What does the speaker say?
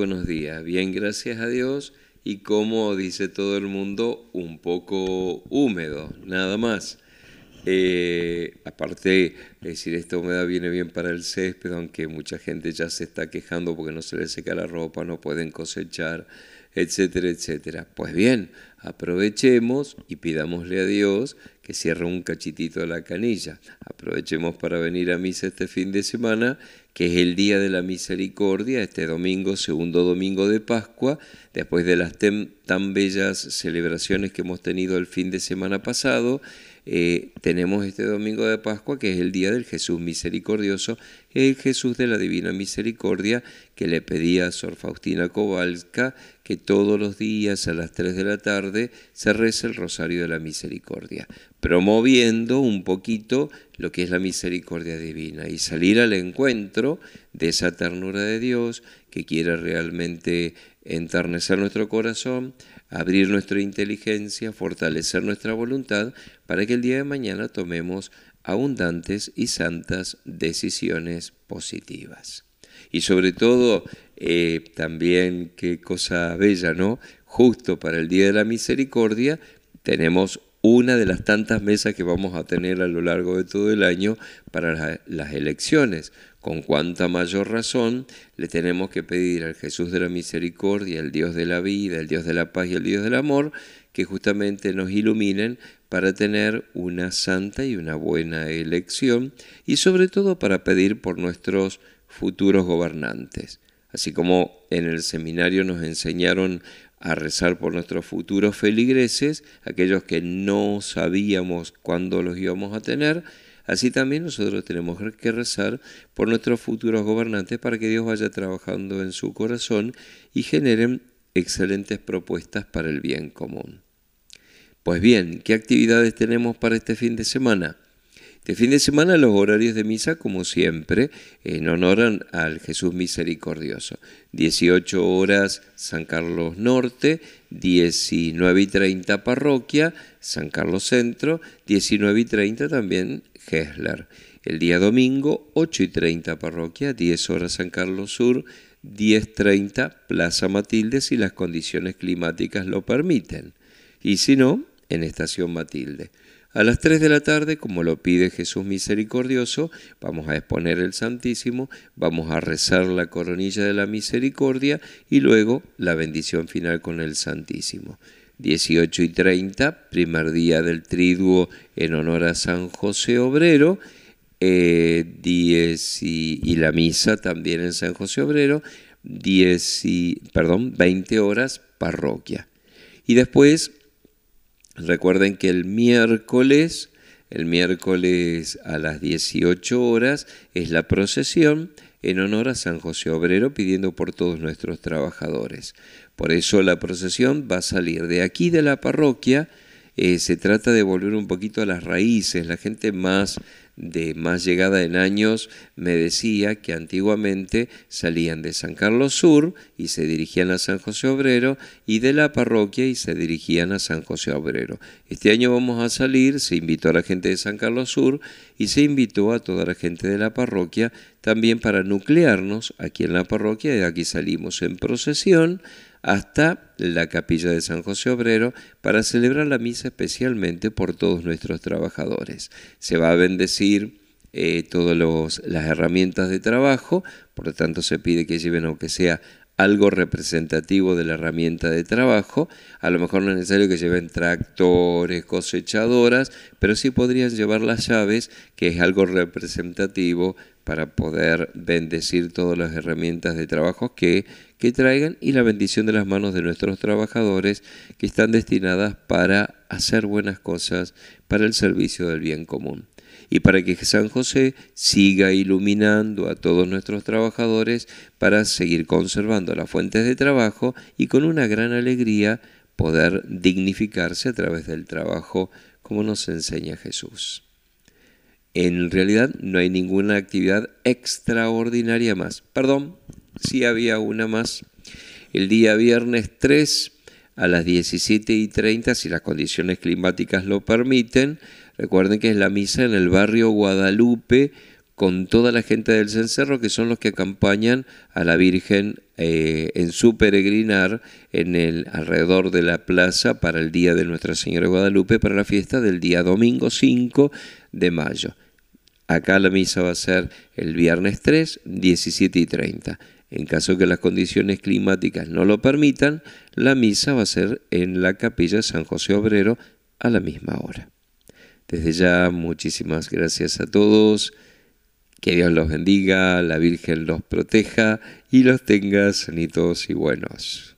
buenos días. Bien, gracias a Dios. Y como dice todo el mundo, un poco húmedo, nada más. Eh, aparte, decir, esta humedad viene bien para el césped, aunque mucha gente ya se está quejando porque no se le seca la ropa, no pueden cosechar, etcétera, etcétera. Pues bien, aprovechemos y pidámosle a Dios que cierre un cachitito de la canilla. Aprovechemos para venir a misa este fin de semana, que es el día de la misericordia, este domingo, segundo domingo de Pascua, después de las tan bellas celebraciones que hemos tenido el fin de semana pasado eh, tenemos este domingo de Pascua, que es el día del Jesús misericordioso, el Jesús de la Divina Misericordia, que le pedía a Sor Faustina Kowalska que todos los días a las 3 de la tarde se reza el Rosario de la Misericordia, promoviendo un poquito lo que es la misericordia divina y salir al encuentro de esa ternura de Dios que quiere realmente enternecer nuestro corazón, abrir nuestra inteligencia, fortalecer nuestra voluntad para que el día de mañana tomemos abundantes y santas decisiones positivas. Y sobre todo, eh, también qué cosa bella, ¿no? Justo para el Día de la Misericordia tenemos una de las tantas mesas que vamos a tener a lo largo de todo el año para las elecciones. Con cuánta mayor razón le tenemos que pedir al Jesús de la Misericordia, el Dios de la vida, el Dios de la paz y el Dios del amor, que justamente nos iluminen para tener una santa y una buena elección y sobre todo para pedir por nuestros futuros gobernantes. Así como en el seminario nos enseñaron a rezar por nuestros futuros feligreses, aquellos que no sabíamos cuándo los íbamos a tener, así también nosotros tenemos que rezar por nuestros futuros gobernantes para que Dios vaya trabajando en su corazón y generen excelentes propuestas para el bien común. Pues bien, ¿qué actividades tenemos para este fin de semana? De fin de semana los horarios de misa, como siempre, en honor al Jesús misericordioso. 18 horas San Carlos Norte, 19 y 30 Parroquia, San Carlos Centro, 19 y 30 también Hesler. El día domingo, 8 y 30 Parroquia, 10 horas San Carlos Sur, 10.30 Plaza Matilde si las condiciones climáticas lo permiten. Y si no, en Estación Matilde. A las 3 de la tarde, como lo pide Jesús Misericordioso, vamos a exponer el Santísimo, vamos a rezar la coronilla de la misericordia y luego la bendición final con el Santísimo. 18 y 30, primer día del triduo en honor a San José Obrero, eh, y, la misa también en San José Obrero, 10 y, perdón, 20 horas parroquia. Y después Recuerden que el miércoles, el miércoles a las 18 horas es la procesión en honor a San José Obrero pidiendo por todos nuestros trabajadores. Por eso la procesión va a salir de aquí de la parroquia. Eh, se trata de volver un poquito a las raíces. La gente más de más llegada en años me decía que antiguamente salían de San Carlos Sur y se dirigían a San José Obrero y de la parroquia y se dirigían a San José Obrero. Este año vamos a salir, se invitó a la gente de San Carlos Sur y se invitó a toda la gente de la parroquia también para nuclearnos aquí en la parroquia y aquí salimos en procesión hasta la capilla de San José Obrero para celebrar la misa especialmente por todos nuestros trabajadores. Se va a bendecir eh, todas las herramientas de trabajo, por lo tanto se pide que lleven aunque sea algo representativo de la herramienta de trabajo. A lo mejor no es necesario que lleven tractores, cosechadoras, pero sí podrían llevar las llaves, que es algo representativo para poder bendecir todas las herramientas de trabajo que, que traigan y la bendición de las manos de nuestros trabajadores que están destinadas para hacer buenas cosas para el servicio del bien común. Y para que San José siga iluminando a todos nuestros trabajadores para seguir conservando las fuentes de trabajo y con una gran alegría poder dignificarse a través del trabajo como nos enseña Jesús. En realidad no hay ninguna actividad extraordinaria más. Perdón, sí había una más. El día viernes 3 a las 17 y 30, si las condiciones climáticas lo permiten, recuerden que es la misa en el barrio Guadalupe con toda la gente del cencerro que son los que acompañan a la Virgen eh, en su peregrinar en el alrededor de la plaza para el día de Nuestra Señora de Guadalupe para la fiesta del día domingo 5 de mayo. Acá la misa va a ser el viernes 3, 17 y 30. En caso que las condiciones climáticas no lo permitan, la misa va a ser en la capilla San José Obrero a la misma hora. Desde ya, muchísimas gracias a todos. Que Dios los bendiga, la Virgen los proteja y los tenga sanitos y buenos.